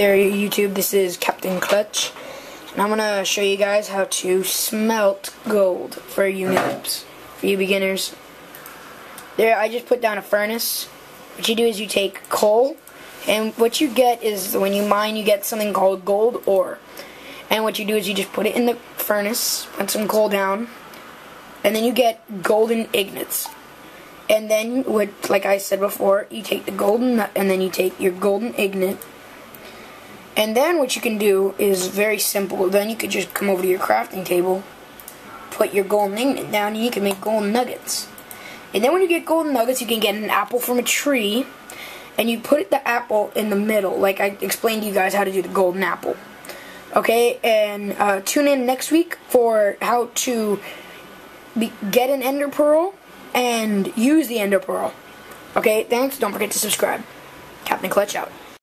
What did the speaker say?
There YouTube, this is Captain Klutch and I'm gonna show you guys how to smelt gold for you noobs, for you beginners. There I just put down a furnace. What you do is you take coal and what you get is when you mine you get something called gold ore. And what you do is you just put it in the furnace, put some coal down, and then you get golden ingots. And then, what, like I said before, you take the golden, and then you take your golden ingot, and then what you can do is very simple. Then you could just come over to your crafting table, put your golden ingot down, and you can make golden nuggets. And then when you get golden nuggets, you can get an apple from a tree, and you put the apple in the middle, like I explained to you guys how to do the golden apple. Okay, and uh, tune in next week for how to be, get an ender pearl and use the ender pearl. Okay, thanks. Don't forget to subscribe. Captain Klutch out.